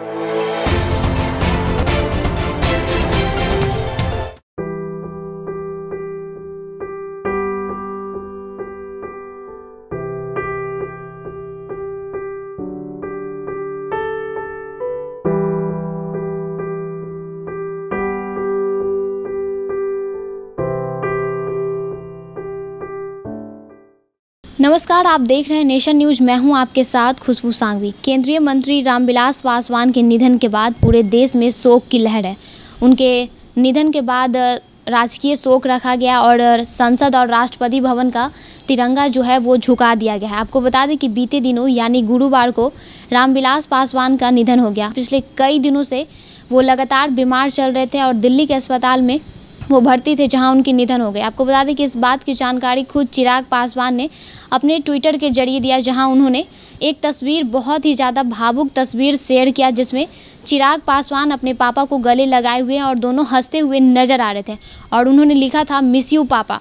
you नमस्कार, आप देख रहे हैं नेशन न्यूज़। मैं हूँ आपके साथ खुशबू सांगवी। केंद्रीय मंत्री रामविलास पासवान के निधन के बाद पूरे देश में शोक की लहर है। उनके निधन के बाद राजकीय शोक रखा गया और संसद और राष्ट्रपति भवन का तिरंगा जो है वो झुका दिया गया है। आपको बता दें कि बीते दिनों यानी गुरुवार को रामविलास पासवान का निधन हो गया। पिछले कई दिनों से वो लगातार बीमार चल रहे थे और दिल्ली के अस्पताल में वो भर्ती थे जहाँ उनकी निधन हो गई। आपको बता दें कि इस बात की जानकारी खुद चिराग पासवान ने अपने ट्विटर के ज़रिए दिया, जहाँ उन्होंने एक तस्वीर, बहुत ही ज़्यादा भावुक तस्वीर शेयर किया, जिसमें चिराग पासवान अपने पापा को गले लगाए हुए और दोनों हँसते हुए नज़र आ रहे थे और उन्होंने लिखा था मिस यू पापा।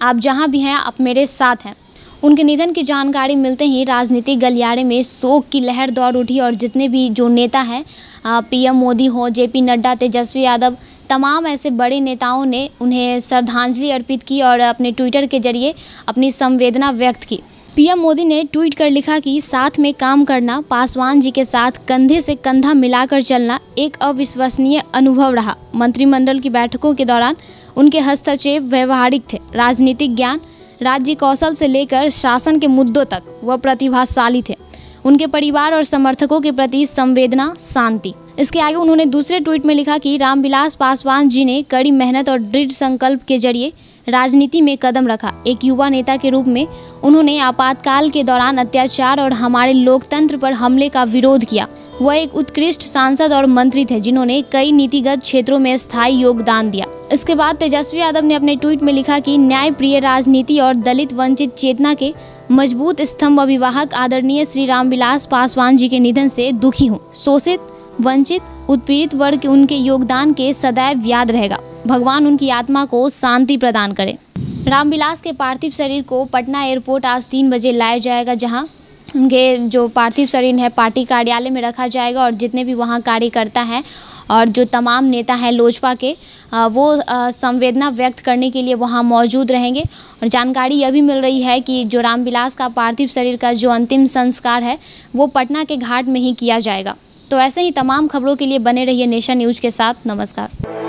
आप जहाँ भी हैं, आप मेरे साथ हैं। उनके निधन की जानकारी मिलते ही राजनीतिक गलियारे में शोक की लहर दौड़ उठी और जितने भी जो नेता हैं पीएम मोदी हो, जेपी नड्डा, तेजस्वी यादव तमाम ऐसे बड़े नेताओं ने उन्हें श्रद्धांजलि अर्पित की और अपने ट्विटर के ज़रिए अपनी संवेदना व्यक्त की। पीएम मोदी ने ट्वीट कर लिखा कि साथ में काम करना, पासवान जी के साथ कंधे से कंधा मिलाकर चलना एक अविश्वसनीय अनुभव रहा। मंत्रिमंडल की बैठकों के दौरान उनके हस्तक्षेप व्यवहारिक थे। राजनीतिक ज्ञान, राज्य कौशल से लेकर शासन के मुद्दों तक वह प्रतिभाशाली थे। उनके परिवार और समर्थकों के प्रति संवेदना, शांति। इसके आगे उन्होंने दूसरे ट्वीट में लिखा कि रामविलास पासवान जी ने कड़ी मेहनत और दृढ़ संकल्प के ज़रिए राजनीति में कदम रखा। एक युवा नेता के रूप में उन्होंने आपातकाल के दौरान अत्याचार और हमारे लोकतंत्र पर हमले का विरोध किया। वह एक उत्कृष्ट सांसद और मंत्री थे, जिन्होंने कई नीतिगत क्षेत्रों में स्थायी योगदान दिया। इसके बाद तेजस्वी यादव ने अपने ट्वीट में लिखा कि न्याय प्रिय राजनीति और दलित वंचित चेतना के मज़बूत स्तंभ अभिवाहक आदरणीय श्री रामविलास पासवान जी के निधन से दुखी हूँ। शोषित वंचित, उत्पीड़ित वर्ग उनके योगदान के सदैव याद रहेगा। भगवान उनकी आत्मा को शांति प्रदान करे। रामविलास के पार्थिव शरीर को पटना एयरपोर्ट आज तीन बजे लाया जाएगा, जहाँ उनके जो पार्थिव शरीर है, पार्टी कार्यालय में रखा जाएगा और जितने भी वहाँ कार्यकर्ता हैं और जो तमाम नेता हैं लोजपा के वो संवेदना व्यक्त करने के लिए वहाँ मौजूद रहेंगे। और जानकारी यह भी मिल रही है कि जो रामविलास का पार्थिव शरीर का जो अंतिम संस्कार है, वो पटना के घाट में ही किया जाएगा। तो ऐसे ही तमाम खबरों के लिए बने रहिए नेशन न्यूज़ के साथ। नमस्कार।